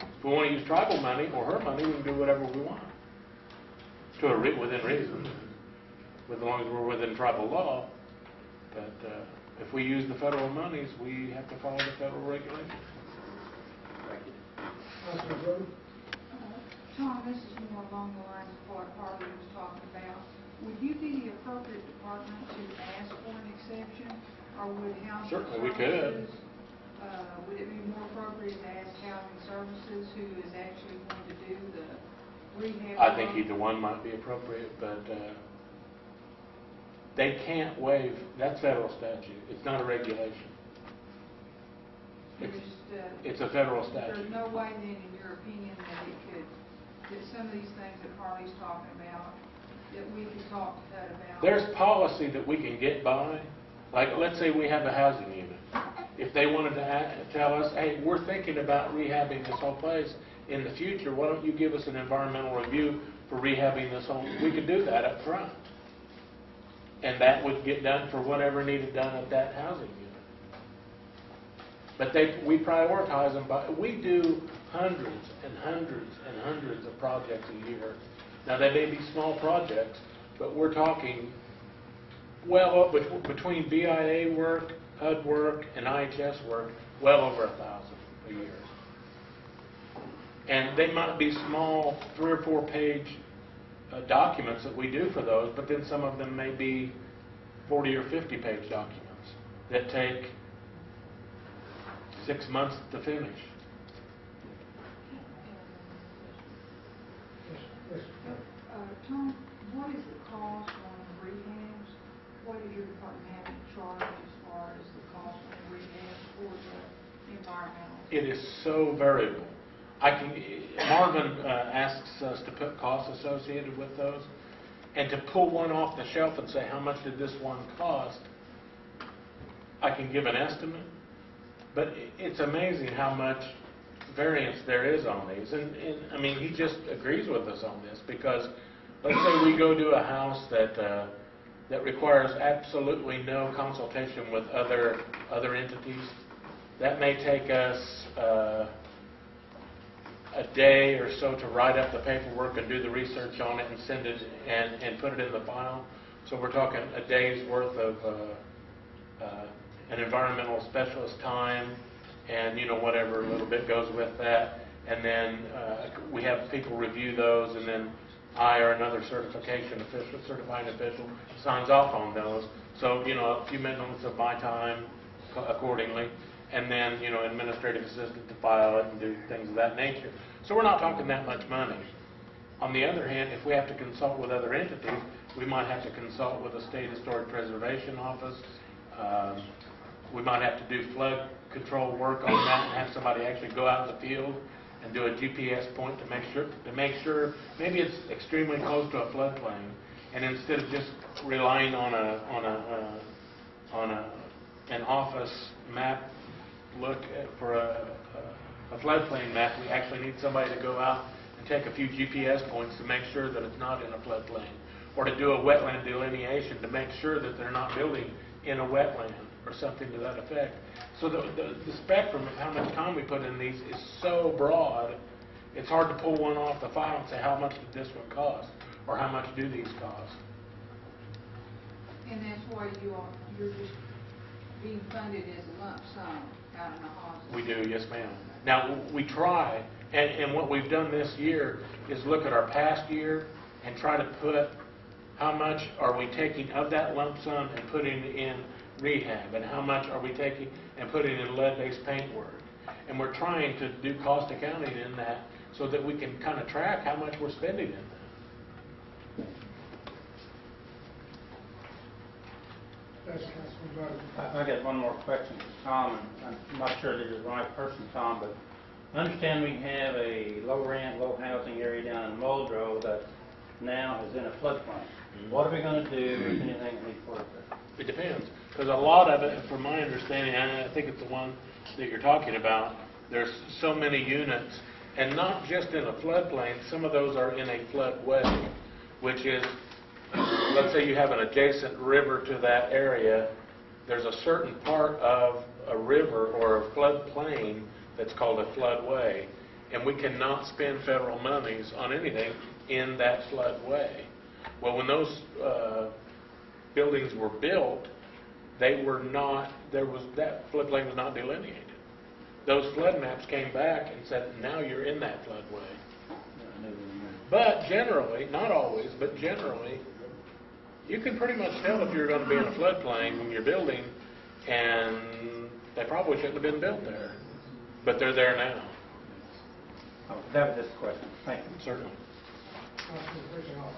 [SPEAKER 18] If we want to use tribal money or her money, we can do whatever we want, to a, re- within reason, as long as we're within tribal law. But uh, if we use the federal monies, we have to follow the federal regulations.
[SPEAKER 1] Councilman Rhodes?
[SPEAKER 9] Tom, this is more along the lines of what Harley was talking about. Would you be the appropriate department to ask for an exception, or would housing
[SPEAKER 18] Certainly, we could.
[SPEAKER 9] services, uh, would it be more appropriate to ask housing services, who is actually going to do the rehab?
[SPEAKER 18] I think
[SPEAKER 9] work?
[SPEAKER 18] either one might be appropriate, but uh, they can't waive, that's federal statute, it's not a regulation.
[SPEAKER 9] There's,
[SPEAKER 18] It's
[SPEAKER 9] uh,
[SPEAKER 18] it's a federal statute.
[SPEAKER 9] There's
[SPEAKER 18] statute.
[SPEAKER 9] no way then, in your opinion, that it could, that some of these things that Harley's talking about, that we could talk to HUD about?
[SPEAKER 18] There's policy that we can get by, like, let's say we have a housing unit. If they wanted to a- tell us, hey, we're thinking about rehabbing this whole place in the future, why don't you give us an environmental review for rehabbing this whole, we could do that up front. And that would get done for whatever needed done at that housing unit. But they, we prioritize them by, we do hundreds and hundreds and hundreds of projects a year. Now, they may be small projects, but we're talking well, between BIA work, HUD work, and IHS work, well over a thousand a year. And they might be small, three or four page uh, documents that we do for those, but then some of them may be 40 or 50 page documents that take six months to finish.
[SPEAKER 9] Uh, Tom, what is the cost on rehabs? What is your department having to charge as far as the cost on rehabs for the environmental?
[SPEAKER 18] It is so variable. I can, Marvin uh, asks us to put costs associated with those, and to pull one off the shelf and say, how much did this one cost? I can give an estimate, but it's amazing how much variance there is on these. And, and, I mean, he just agrees with us on this, because let's say we go to a house that, uh, that requires absolutely no consultation with other, other entities. That may take us, uh, a day or so to write up the paperwork and do the research on it and send it and, and put it in the file. So we're talking a day's worth of, uh, uh, an environmental specialist time and, you know, whatever a little bit goes with that. And then, uh, we have people review those and then I or another certification official, certifying official signs off on those. So, you know, a few minutes of my time accordingly, and then, you know, administrative assistant to file it and do things of that nature. So we're not talking that much money. On the other hand, if we have to consult with other entities, we might have to consult with the State Historic Preservation Office. Um, We might have to do flood control work on that and have somebody actually go out in the field and do a GPS point to make sure, to make sure, maybe it's extremely close to a floodplain, and instead of just relying on a, on a, uh, on a, an office map look at- for a, a floodplain map, we actually need somebody to go out and take a few GPS points to make sure that it's not in a floodplain, or to do a wetland delineation to make sure that they're not building in a wetland, or something to that effect. So the, the the spectrum of how much time we put in these is so broad, it's hard to pull one off the file and say, how much did this one cost? Or how much do these cost?
[SPEAKER 9] And that's why you are, you're just being funded as a lump sum
[SPEAKER 18] We do, yes, ma'am. Now, we try, and, and what we've done this year is look at our past year and try to put how much are we taking of that lump sum and putting in rehab, and how much are we taking and putting in lead-based paint work. And we're trying to do cost accounting in that so that we can kind of track how much we're spending in that.
[SPEAKER 1] Yes, Councilman Rhodes.
[SPEAKER 5] I I got one more question, for Tom, and I'm not sure this is the right person, Tom, but I understand we have a low-rent, low-housing area down in Muldrow that now is in a floodplain. Mm-hmm. What are we going to do if anything needs work there?
[SPEAKER 18] It depends, because a lot of it, from my understanding, and I think it's the one that you're talking about, there's so many units, and not just in a floodplain, some of those are in a floodway, which is let's say you have an adjacent river to that area, there's a certain part of a river or a floodplain that's called a floodway, and we cannot spend federal monies on anything in that floodway. Well, when those uh, buildings were built, they were not, there was, that floodplain was not delineated. Those flood maps came back and said, now you're in that floodway. But generally, not always, but generally, you can pretty much tell if you're going to be in a floodplain when you're building, and they probably shouldn't have been built there. But they're there now.
[SPEAKER 5] Oh, That was just a question. Thank you.
[SPEAKER 18] Certainly.
[SPEAKER 1] Councilman Brittenhoff.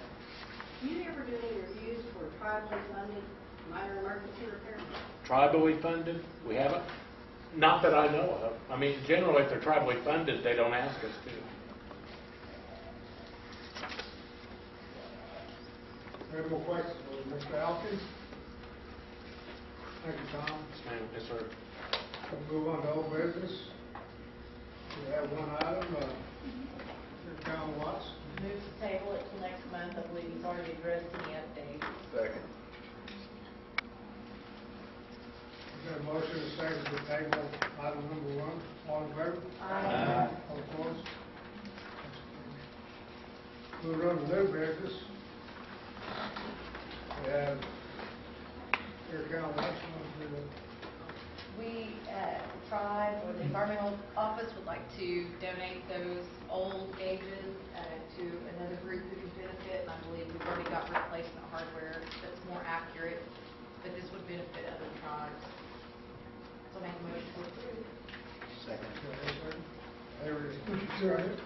[SPEAKER 8] Do you ever do any reviews for tribally funded minor emergency repairs?
[SPEAKER 18] Tribally funded, we haven't, not that I know of. I mean, generally, if they're tribally funded, they don't ask us to.
[SPEAKER 1] Any more questions for Mr. Elkins? Thank you, Tom.
[SPEAKER 18] Yes, ma'am. Yes, sir.
[SPEAKER 1] We'll move on to old business. We have one item, uh, Mr. John Watts.
[SPEAKER 8] Move to table it till next month, I believe he's already addressed any updates.
[SPEAKER 6] Second.
[SPEAKER 1] We got a motion and a second to table item number one. All in favor?
[SPEAKER 8] Aye.
[SPEAKER 1] All opposed? Move on to new business. We have Cara Cowan Watts on the
[SPEAKER 19] We, uh, the tribe or the environmental office would like to donate those old gauges uh, to another group who can benefit, and I believe we've already got replacement hardware that's more accurate, but this would benefit other tribes. So make a motion to approve.
[SPEAKER 20] Second.
[SPEAKER 1] There it is.
[SPEAKER 6] Mr. Chairman,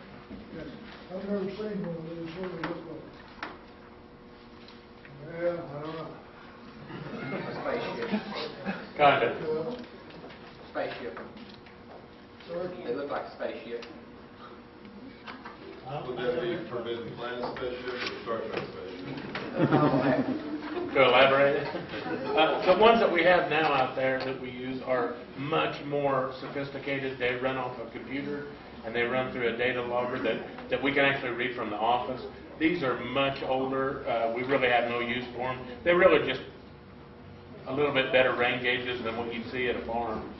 [SPEAKER 1] Yes.
[SPEAKER 6] I've never seen one of those, what do they look like?
[SPEAKER 1] Well, I don't know.
[SPEAKER 11] Spaceship.
[SPEAKER 18] Kind of.
[SPEAKER 11] Spaceship.
[SPEAKER 6] Sorry?
[SPEAKER 11] They look like a spaceship.
[SPEAKER 14] Would that be Forbidden Planet spaceship or Star Trek spaceship?
[SPEAKER 18] To elaborate? Uh, The ones that we have now out there that we use are much more sophisticated. They run off a computer, and they run through a data logger that, that we can actually read from the office. These are much older. Uh, We really have no use for them. They're really just a little bit better rain gauges than what you'd see at a farm.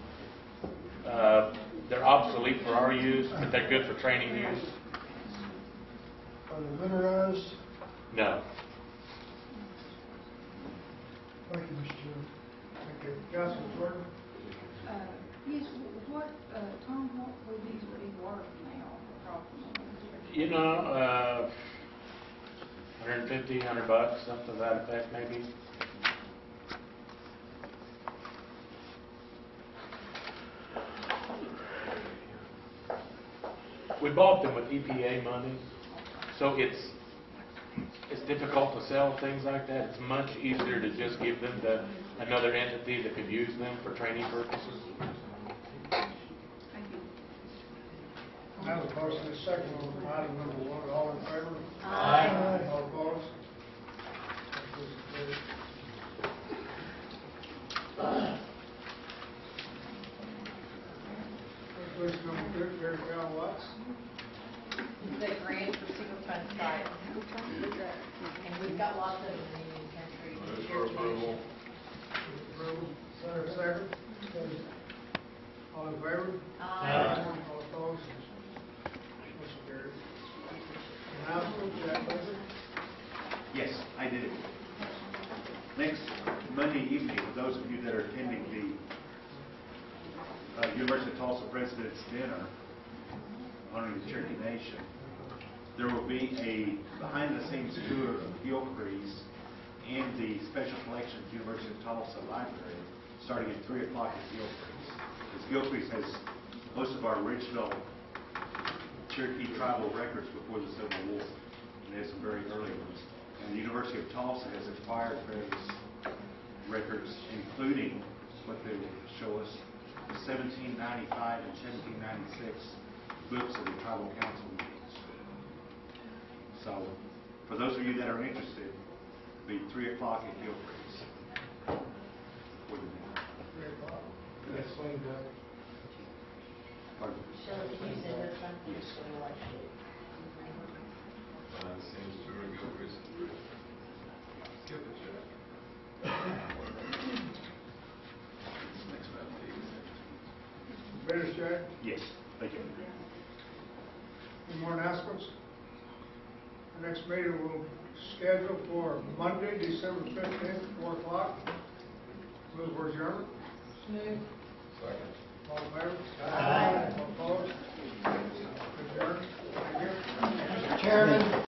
[SPEAKER 18] Uh, They're obsolete for our use, but they're good for training use.
[SPEAKER 6] Are they winterized?
[SPEAKER 18] No.
[SPEAKER 6] Thank you, Mr. Chairman.
[SPEAKER 1] Thank you. Councilman Jordan?
[SPEAKER 9] Uh, Yes, what, uh, Tom, what would these be worth now approximately?
[SPEAKER 18] You know, uh, 150, 100 bucks, something to that effect maybe. We bought them with EPA money, so it's, it's difficult to sell things like that. It's much easier to just give them to another entity that could use them for training purposes.
[SPEAKER 9] Thank you.
[SPEAKER 1] I have a motion and a second on item number one. All in favor?
[SPEAKER 18] Aye.
[SPEAKER 1] All opposed? Motion carries. Resolution number two, Cara Cowan Watts.
[SPEAKER 19] The grant for Superfund site. And we've got lots of them in the Country.
[SPEAKER 14] Move for approval.
[SPEAKER 1] Approval. Second. Second. All in favor?
[SPEAKER 19] Aye.
[SPEAKER 1] All opposed? Motion carries. Announcement, Jack Baker.
[SPEAKER 20] Yes, I did. Next Monday evening, for those of you that are attending the uh, University of Tulsa President's Dinner honoring the Cherokee Nation, there will be a behind-the-scenes tour of Gilcrease and the Special Collections University of Tulsa Library, starting at 3 o'clock at Gilcrease. Because Gilcrease has most of our original Cherokee tribal records before the Civil War, and there's some very early ones. And the University of Tulsa has acquired various records, including what they will show us, 1795 and 1796 books of the tribal council meetings. So, for those of you that are interested, it'll be 3 o'clock at Gilcrease. For the dinner.
[SPEAKER 1] Three o'clock. That's cleaned up.
[SPEAKER 20] Pardon?
[SPEAKER 8] Shelley, can you send us something?
[SPEAKER 20] Yes.
[SPEAKER 8] So we like it?
[SPEAKER 14] Behind the scenes tour of Gilcrease. skip a check. Next meeting.
[SPEAKER 1] Finished, Jay?
[SPEAKER 20] Yes, thank you.
[SPEAKER 1] Any more announcements? The next meeting will schedule for Monday, December fifteenth, four o'clock. Move for adjournment.
[SPEAKER 9] Move.
[SPEAKER 14] Second.
[SPEAKER 1] All in favor?
[SPEAKER 16] Aye.
[SPEAKER 1] All opposed? Adjourned. Thank you.
[SPEAKER 12] Chairman,